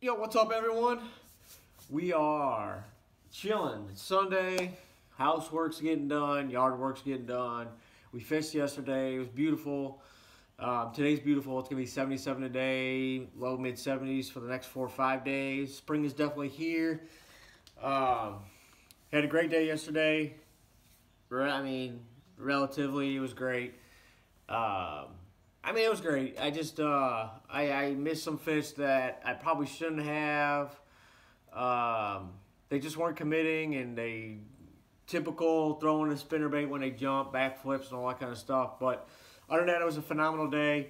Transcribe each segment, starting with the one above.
Yo, what's up, everyone? We are chilling. It's Sunday. Housework's getting done. Yard work's getting done. We fished yesterday. It was beautiful. Um, today's beautiful. It's gonna be 77 today, low mid 70s for the next four or five days. Spring is definitely here. Um, had a great day yesterday. I mean, relatively, it was great. Um, I mean, it was great. I just, uh, I, I missed some fish that I probably shouldn't have. Um, they just weren't committing, and they typical throwing a spinner bait when they jump, backflips, and all that kind of stuff. But other than that, it was a phenomenal day.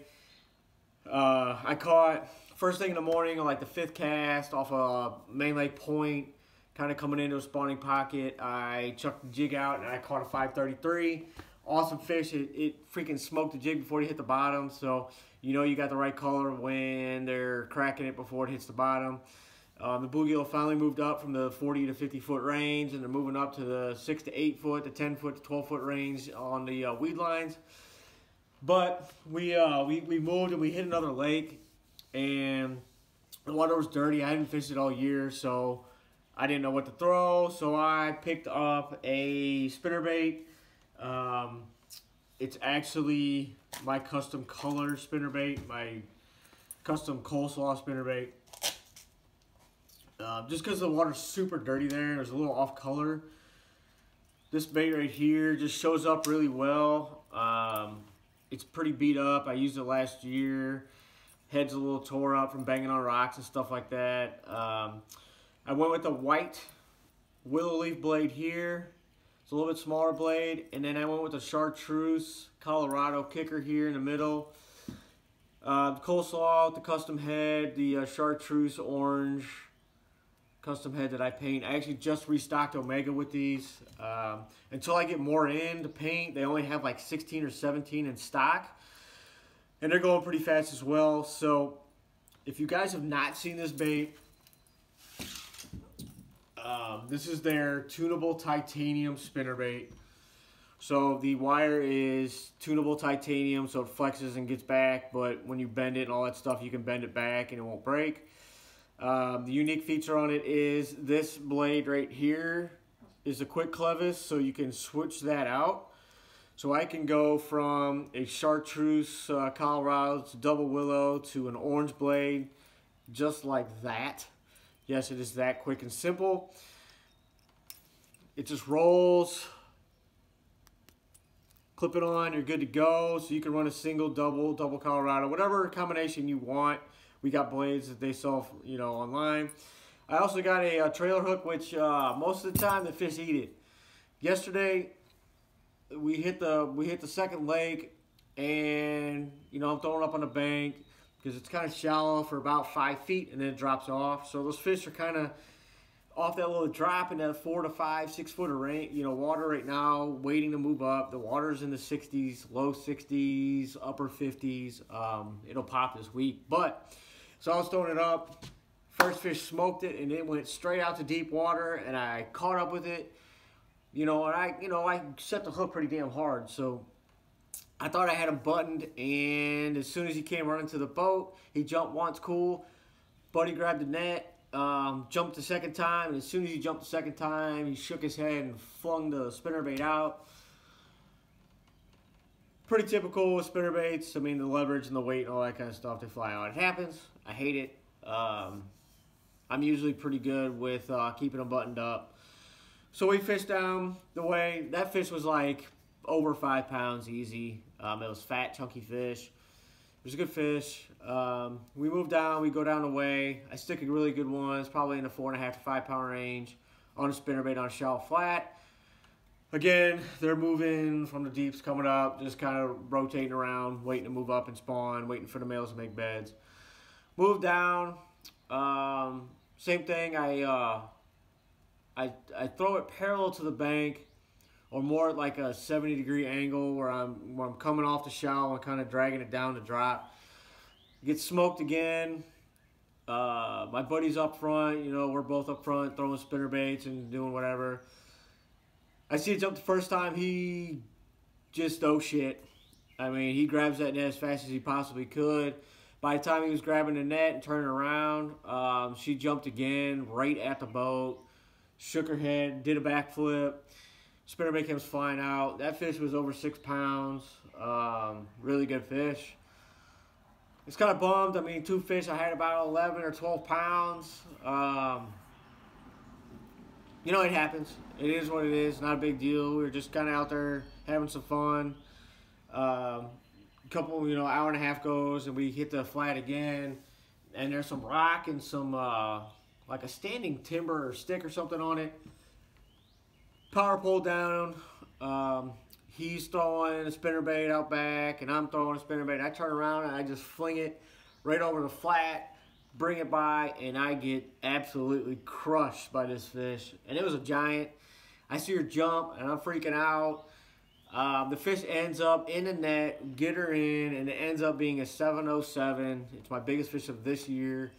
Uh, I caught first thing in the morning, like the fifth cast off a main lake point, kind of coming into a spawning pocket. I chucked the jig out and I caught a 533. Awesome fish. It, it freaking smoked the jig before it hit the bottom. So you know you got the right color when they're cracking it before it hits the bottom. Um, the bluegill finally moved up from the 40 to 50 foot range and they're moving up to the 6 to 8 foot to 10 foot to 12 foot range on the uh, weed lines. But we, uh, we, we moved and we hit another lake and the water was dirty. I hadn't fished it all year, so I didn't know what to throw. So I picked up a spinnerbait. Um, it's actually my custom color spinnerbait, my custom coleslaw spinnerbait. Uh, just because the water's super dirty there, it was a little off color. This bait right here just shows up really well. Um, it's pretty beat up. I used it last year. Head's a little tore up from banging on rocks and stuff like that. Um, I went with the white willow leaf blade here. It's a little bit smaller blade. And then I went with the chartreuse Colorado kicker here in the middle. Uh, the coleslaw, with the custom head, the uh, chartreuse orange custom head that I paint. I actually just restocked Omega with these. Um, until I get more in to paint, they only have like 16 or 17 in stock. And they're going pretty fast as well. So if you guys have not seen this bait, um, this is their tunable titanium spinnerbait. So the wire is tunable titanium, so it flexes and gets back, but when you bend it and all that stuff, you can bend it back and it won't break. Um, the unique feature on it is this blade right here is a quick clevis, so you can switch that out. So I can go from a chartreuse uh, Colorado double willow to an orange blade, just like that. Yes, it is that quick and simple. It just rolls. Clip it on, you're good to go. So you can run a single, double, double Colorado, whatever combination you want. We got blades that they sell, you know, online. I also got a, a trailer hook, which uh, most of the time the fish eat it. Yesterday, we hit the we hit the second lake, and you know I'm throwing up on the bank because it's kind of shallow for about five feet, and then it drops off. So those fish are kind of off that little drop in that four to five, six foot of rain, you know, water right now, waiting to move up. The water's in the 60s, low 60s, upper 50s. Um, it'll pop this week, but so I was throwing it up. First fish smoked it and it went straight out to deep water and I caught up with it. You know, and I, you know, I set the hook pretty damn hard. So I thought I had him buttoned and as soon as he came running to the boat, he jumped once, cool. Buddy grabbed the net, um, jumped the second time, and as soon as he jumped the second time, he shook his head and flung the spinnerbait out pretty typical with spinner baits. I mean, the leverage and the weight and all that kind of stuff, they fly out. It happens. I hate it. Um, I'm usually pretty good with uh, keeping them buttoned up. So we fished down the way. That fish was like over five pounds easy. Um, it was fat, chunky fish. It was a good fish. Um, we move down. We go down the way. I stick a really good one. It's probably in the four and a half to five pound range on a spinnerbait on a shallow flat. Again, they're moving from the deeps coming up, just kind of rotating around, waiting to move up and spawn, waiting for the males to make beds. Move down. Um, same thing. I, uh, I I throw it parallel to the bank, or more like a 70 degree angle where I'm where I'm coming off the shallow and kind of dragging it down to drop. Get smoked again. Uh, my buddy's up front. You know, we're both up front throwing spinner baits and doing whatever. I see it jump the first time. He just oh shit. I mean, he grabs that net as fast as he possibly could. By the time he was grabbing the net and turning around, um, she jumped again right at the boat, shook her head, did a backflip. Spinnerbait comes flying out. That fish was over six pounds. Um, really good fish. It's kind of bummed. I mean, two fish, I had about 11 or 12 pounds. Um, you know, it happens. It is what it is. Not a big deal. We were just kind of out there having some fun. Um, a couple, you know, hour and a half goes, and we hit the flat again. And there's some rock and some, uh, like a standing timber or stick or something on it. Power pole down. Um, he's throwing a spinner bait out back, and I'm throwing a spinner bait. I turn around and I just fling it right over the flat bring it by, and I get absolutely crushed by this fish. And it was a giant. I see her jump, and I'm freaking out. Um, the fish ends up in the net, get her in, and it ends up being a 707. It's my biggest fish of this year.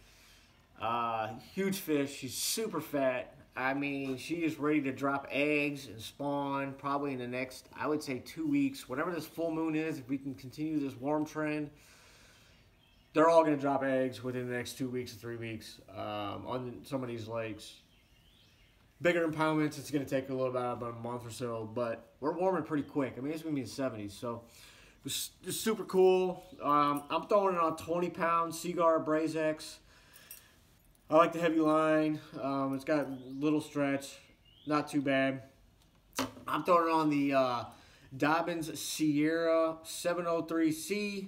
Uh, huge fish. She's super fat. I mean, she is ready to drop eggs and spawn probably in the next, I would say, two weeks. Whatever this full moon is, if we can continue this warm trend, they're all going to drop eggs within the next two weeks or three weeks um, on some of these lakes. Bigger impoundments, it's going to take a little bit about a month or so, but we're warming pretty quick. I mean, it's going to be in the 70s, so it's super cool. Um, I'm throwing it on 20 pound Seaguar AbrazX. I like the heavy line. Um, it's got little stretch, not too bad. I'm throwing on the uh, Dobyns Sierra 703C.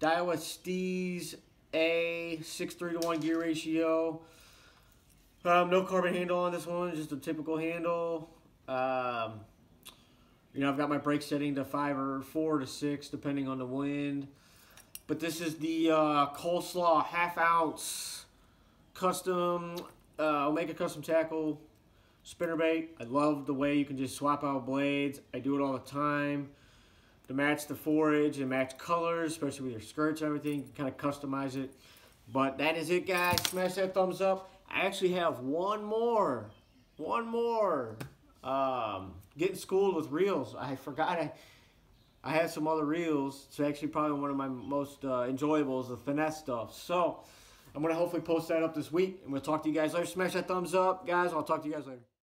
Daiwa Steez A, 6 3 to 1 gear ratio. Um, no carbon handle on this one, just a typical handle. Um, you know, I've got my brake setting to 5 or 4 to 6, depending on the wind. But this is the uh, Coleslaw half ounce custom uh, Omega Custom Tackle spinnerbait. I love the way you can just swap out blades. I do it all the time to match the forage and match colors, especially with your skirts and everything. You can kind of customize it. But that is it, guys. Smash that thumbs up. I actually have one more. One more. Um, getting schooled with reels. I forgot I, I had some other reels. It's actually probably one of my most uh, enjoyable is the finesse stuff. So, I'm going to hopefully post that up this week. And we'll talk to you guys later. Smash that thumbs up, guys. I'll talk to you guys later.